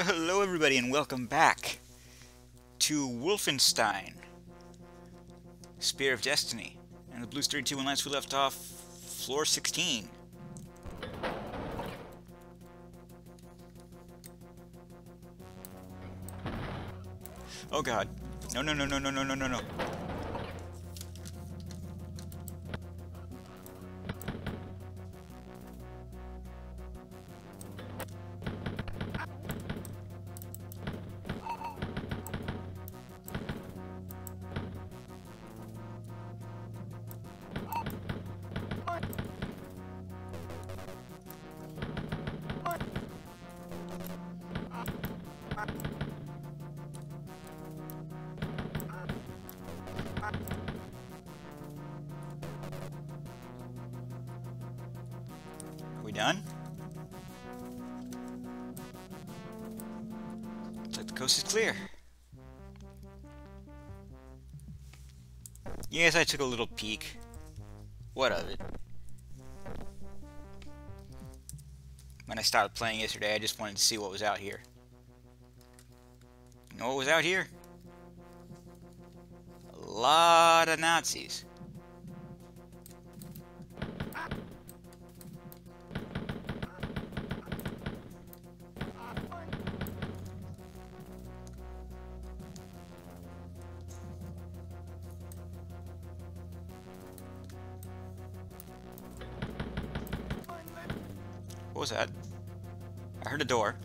Well, hello everybody and welcome back to Wolfenstein Spear of Destiny and the Blues 32 and last we left off floor 16 Oh god. No no no no no no no no no coast is clear. Yes, I took a little peek. What of it? When I started playing yesterday, I just wanted to see what was out here. You know what was out here? A lot of Nazis. Was that? I heard a door.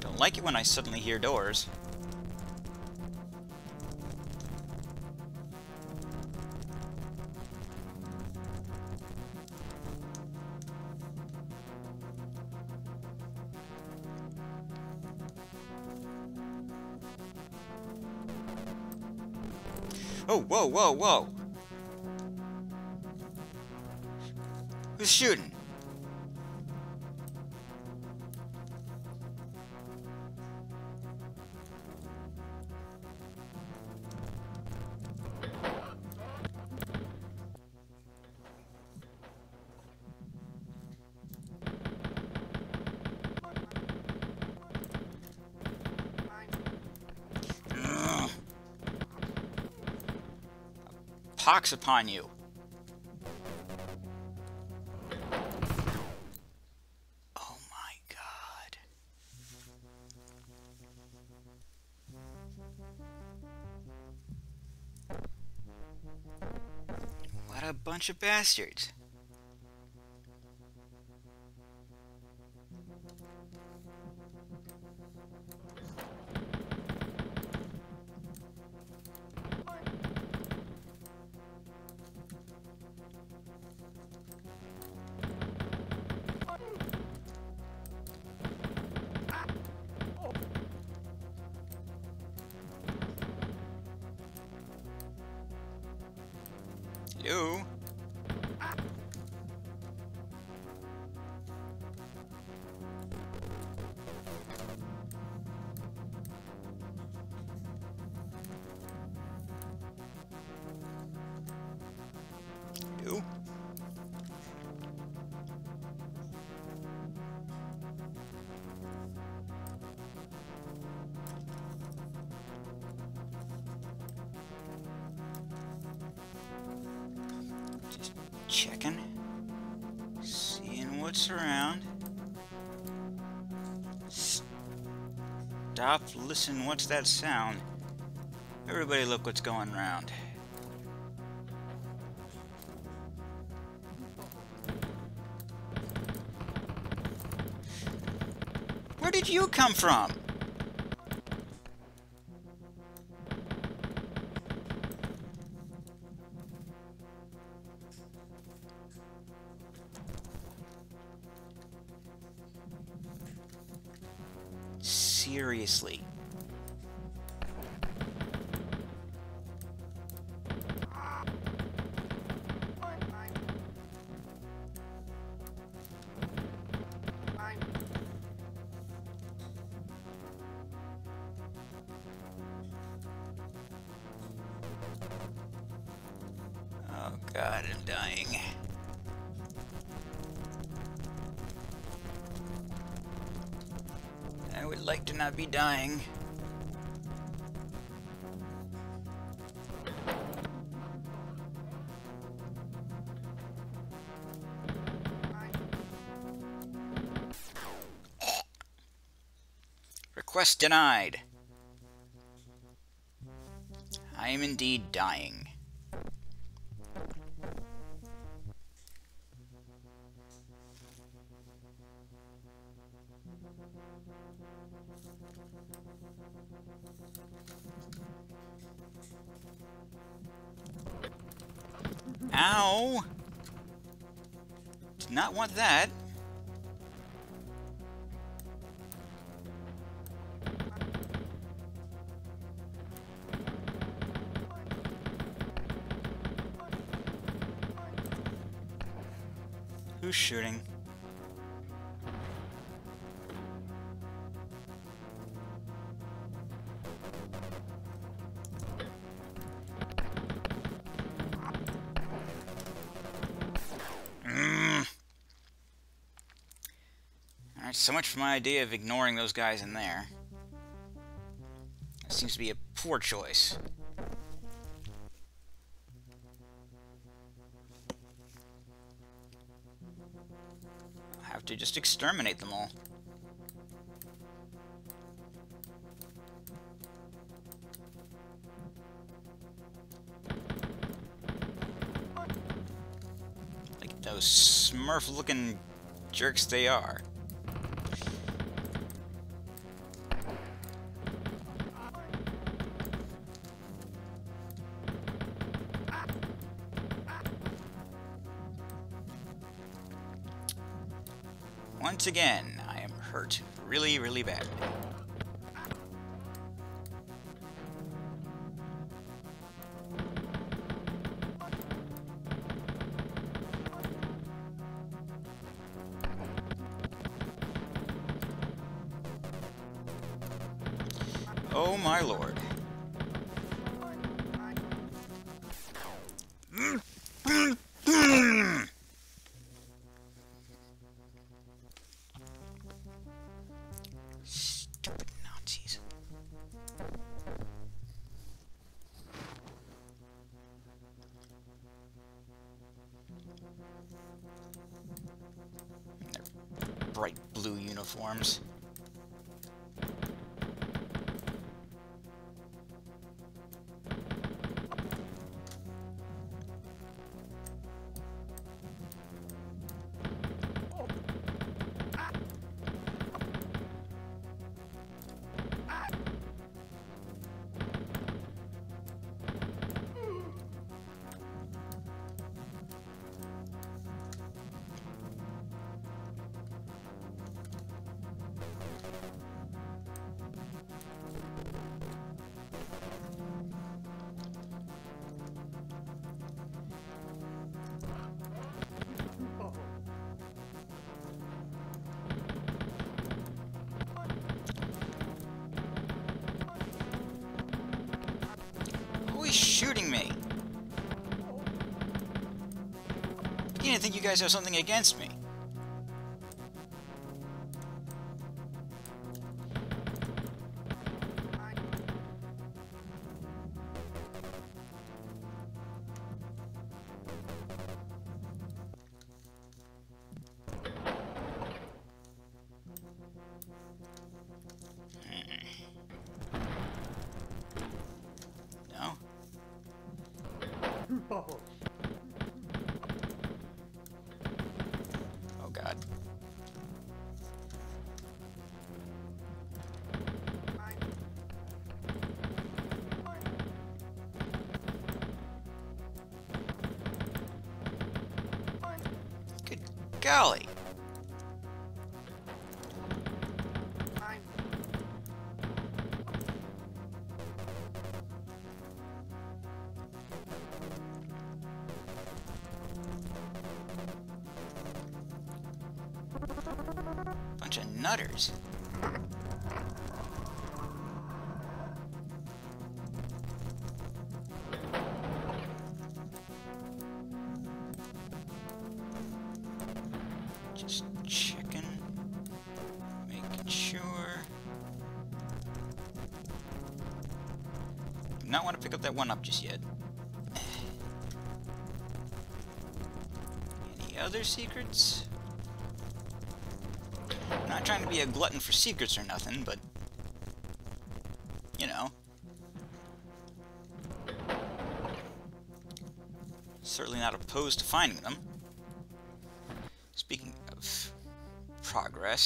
Don't like it when I suddenly hear doors. Oh, whoa, whoa, whoa! Who's shooting? Pox upon you. Oh my god. What a bunch of bastards. Checking. Seeing what's around. Stop, listen, what's that sound? Everybody look what's going around. Where did you come from? seriously. Oh god, I'm dying. Like to not be dying. Request denied. I am indeed dying. Who's shooting? Mm. So much for my idea of ignoring those guys in there. That seems to be a poor choice. Just exterminate them all. Like those smurf-looking jerks they are. Once again, I am hurt really, really badly. Think you guys have something against me. No? Golly. Bunch of nutters. Just checking. Making sure. Do not want to pick up that one up just yet. Any other secrets? I'm not trying to be a glutton for secrets or nothing, but... You know. Certainly not opposed to finding them. Okay,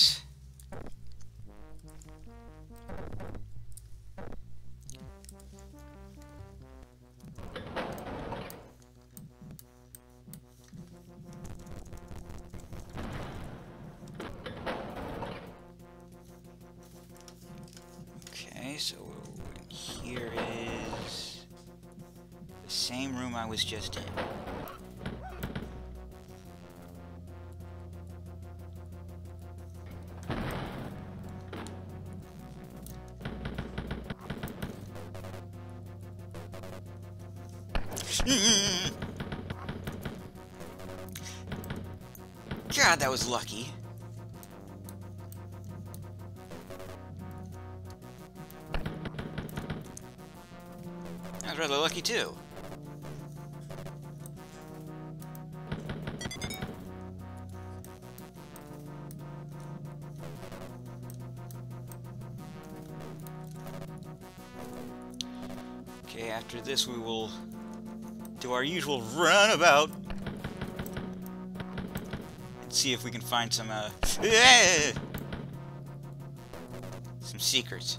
so here is the same room I was just in. Was lucky. That was rather lucky too. Okay, after this we will do our usual runabout. See if we can find some, uh... Some secrets.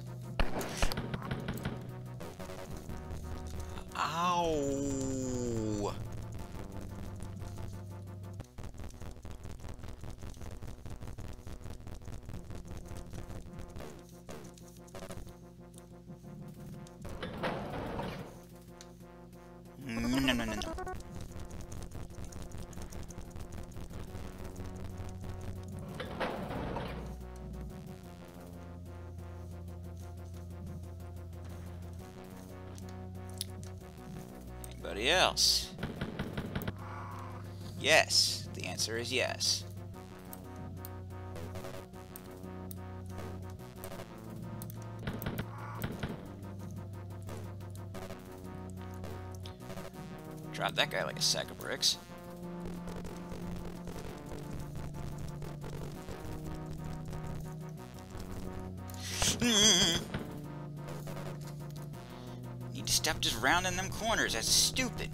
Ow! Else? Yes. The answer is yes. Drop that guy like a sack of bricks. Just rounding them corners. That's stupid.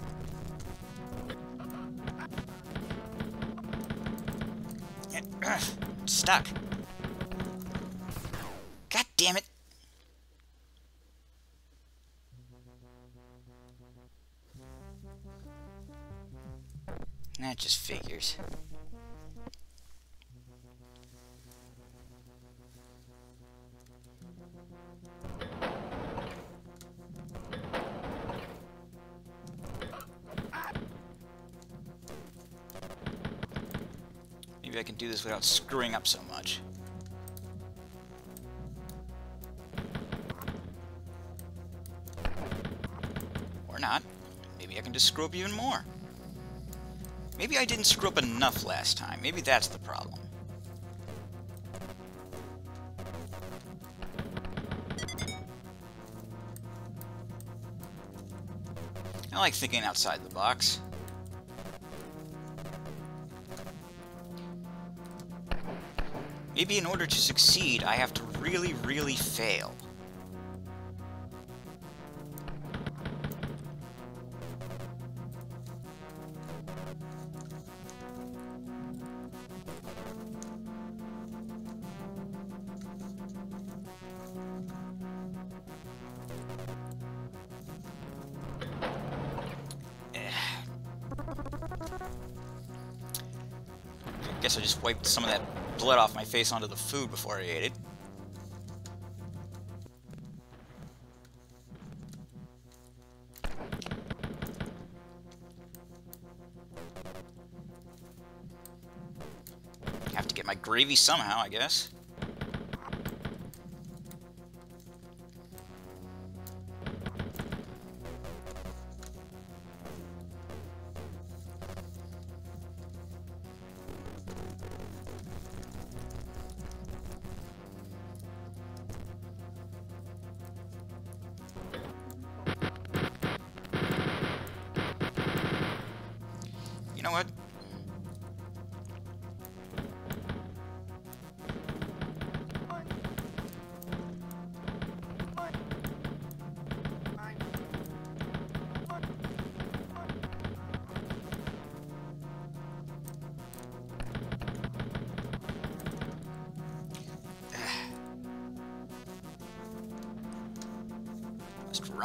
Stuck. God damn it. That just figures. Without screwing up so much. Or not. Maybe I can just screw up even more. Maybe I didn't screw up enough last time. Maybe that's the problem. I like thinking outside the box. Maybe in order to succeed, I have to really, really fail. Eh. Guess I just wiped some of that blood off my face onto the food before I ate it. Have to get my gravy somehow, I guess.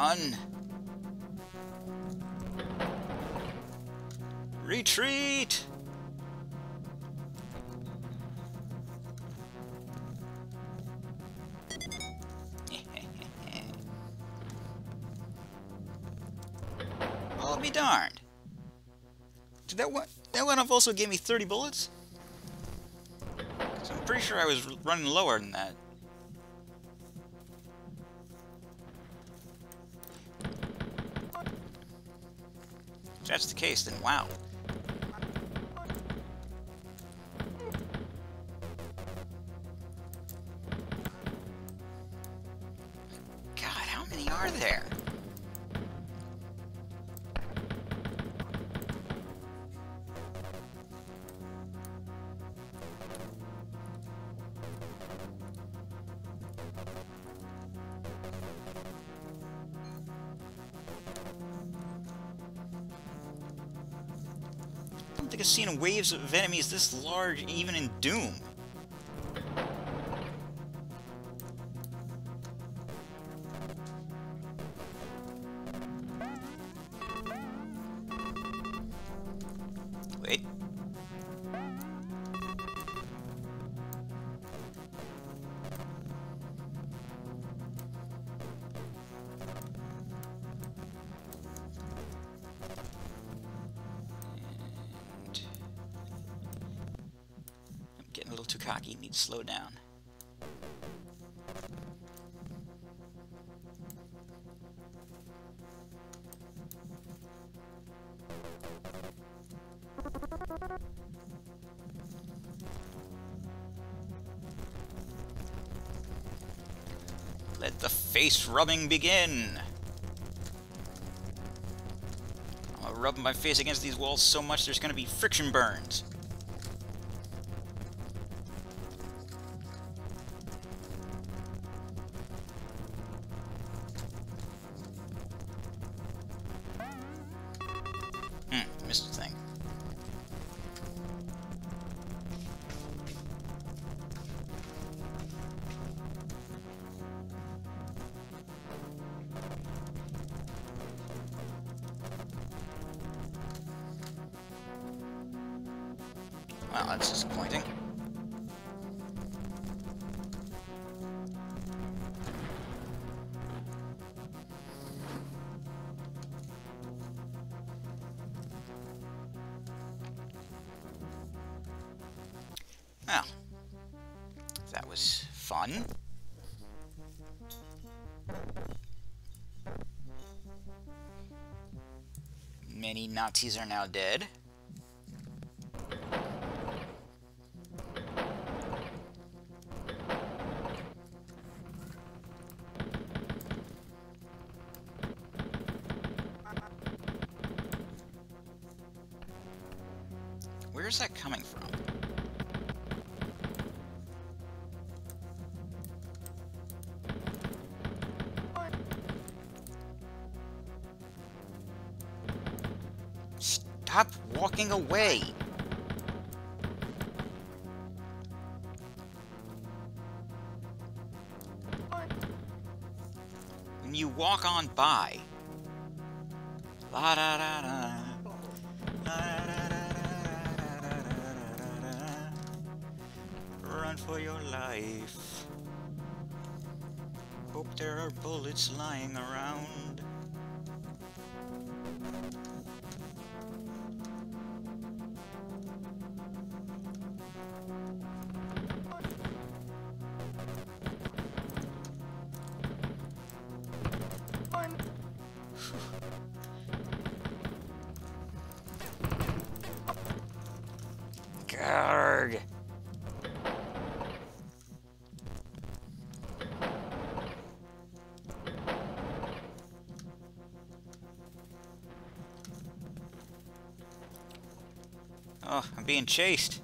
Run. Retreat! I'll be darned. Did that one that one also gave me 30 bullets? 'Cause I'm pretty sure I was running lower than that. If that's the case, then wow. Waves of enemies this large even in Doom. Cocky. To slow down. Let the face rubbing begin. I'm gonna rub my face against these walls so much there's gonna be friction burns. Missed a thing. Well, that's disappointing. Nazis are now dead. Where's that coming from? fucking away! When you walk on by. La da da da. Run for your life. Hope there are bullets lying around. Oh, I'm being chased.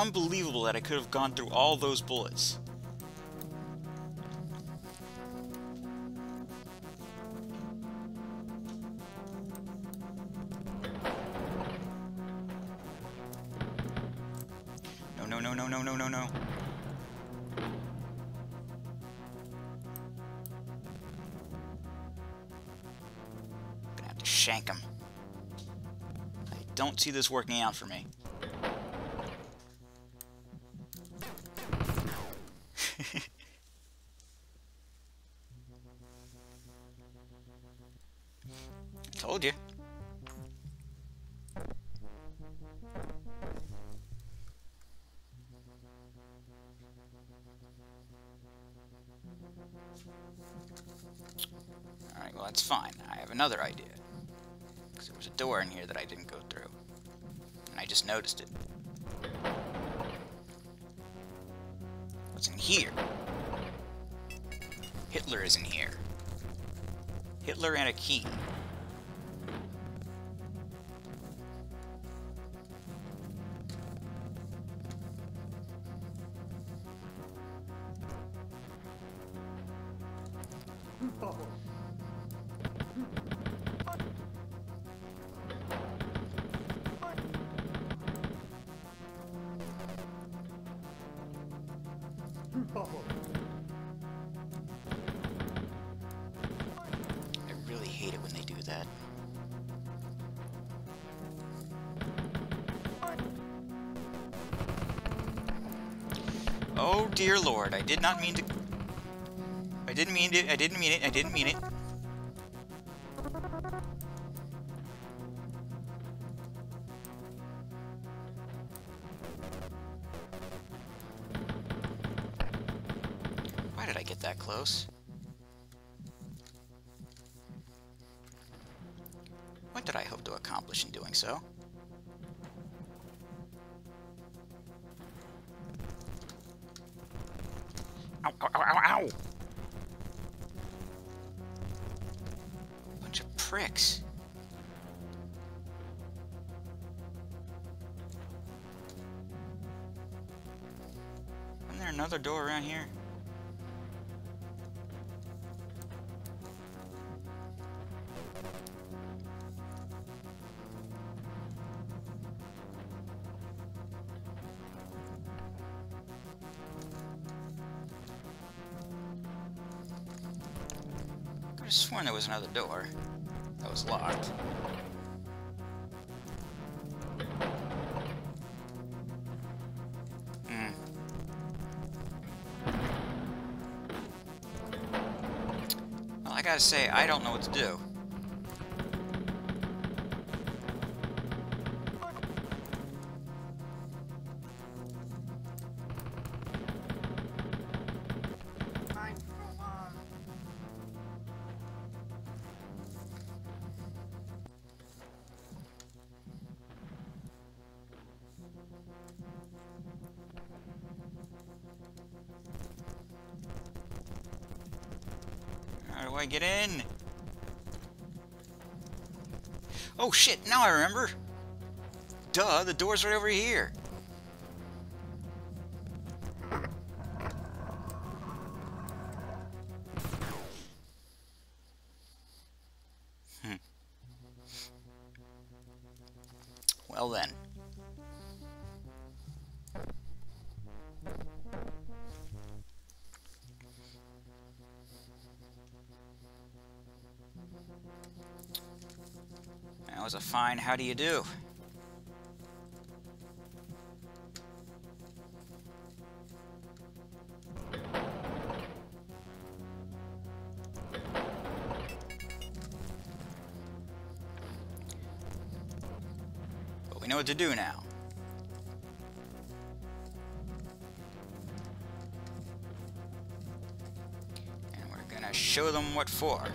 Unbelievable that I could have gone through all those bullets. No, no, no, no, no, no, no, no. Gonna have to shank him. I don't see this working out for me. Just noticed it. What's in here? Hitler is in here. Hitler and a key. Did not mean to... I didn't mean it, I didn't mean it, I didn't mean it. Why did I get that close? What did I hope to accomplish in doing so? Sworn there was another door that was locked. Hmm. Well, I gotta say, I don't know what to do. Get in? Oh shit, now I remember. Duh, the door's right over here. was a fine how do you do. But we know what to do now. And we're gonna show them what for.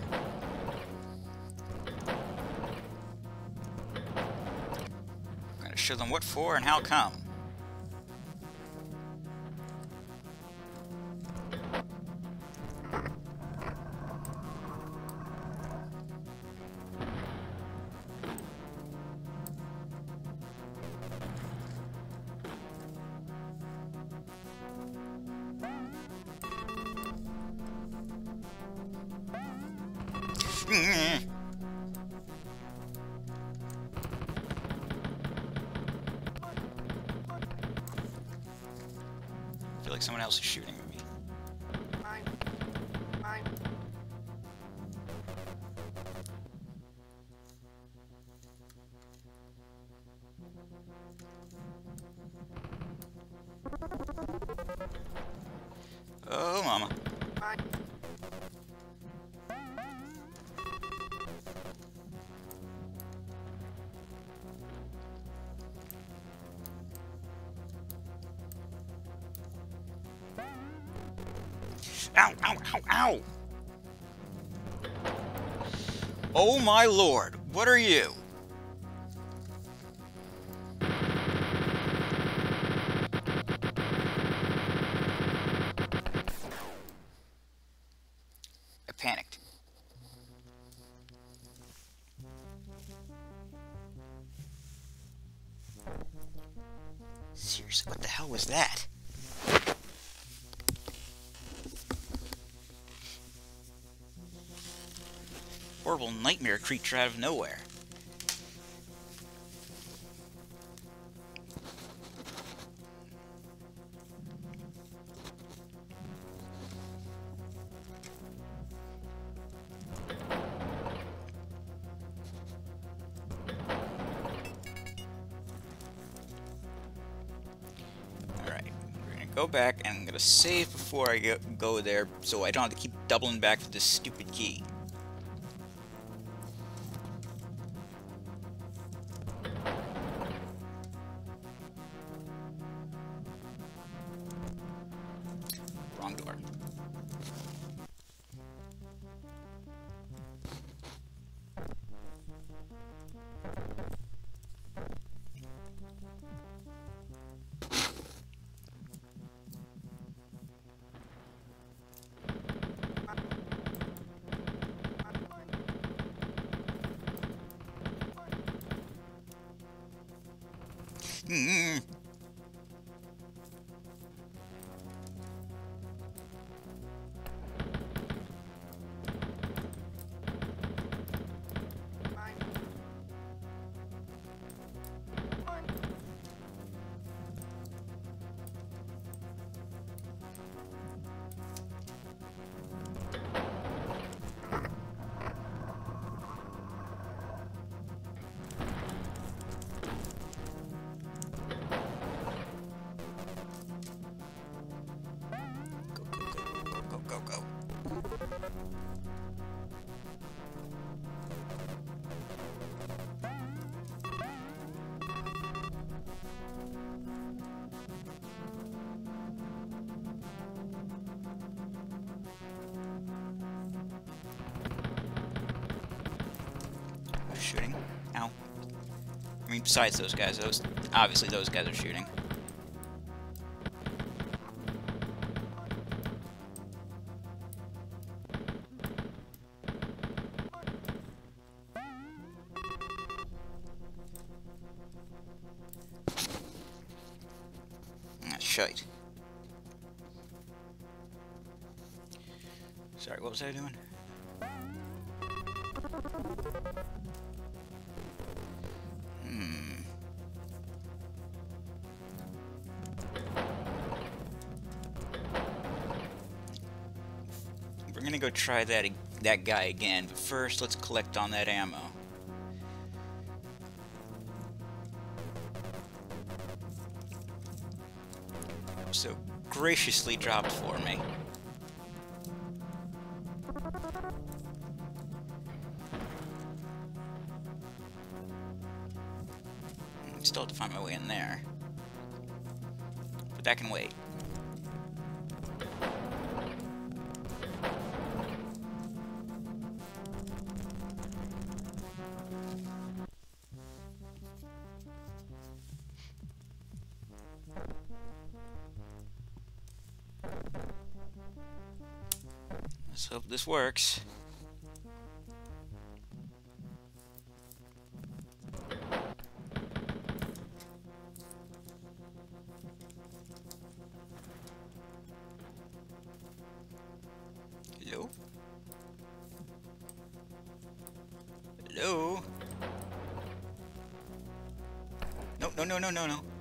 We're them what for and how come. Like someone else is shooting Oh my lord, what are you? I panicked. Seriously, what the hell was that? Horrible nightmare creature out of nowhere. Go back and I'm gonna save before I go there so I don't have to keep doubling back for this stupid key. Wrong door. Mm. Besides those guys, those obviously those guys are shooting. Gonna go try that that guy again, but first let's collect on that ammo. So graciously dropped for me. still have to find my way in there. But that can wait. Works. No, no, no, no, no, no.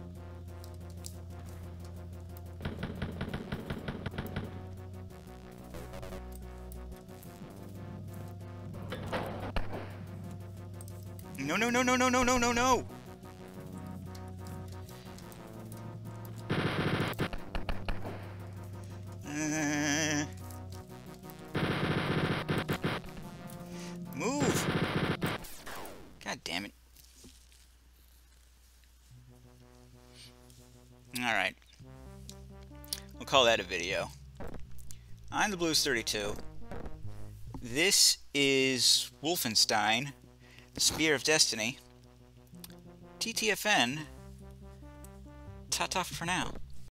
No, no, no, no, no, no, no, no, no! Uh, move! God damn it. Alright. We'll call that a video. I'm the Blues 32. This is Wolfenstein. Spear of Destiny. TTFN. Ta-ta for now.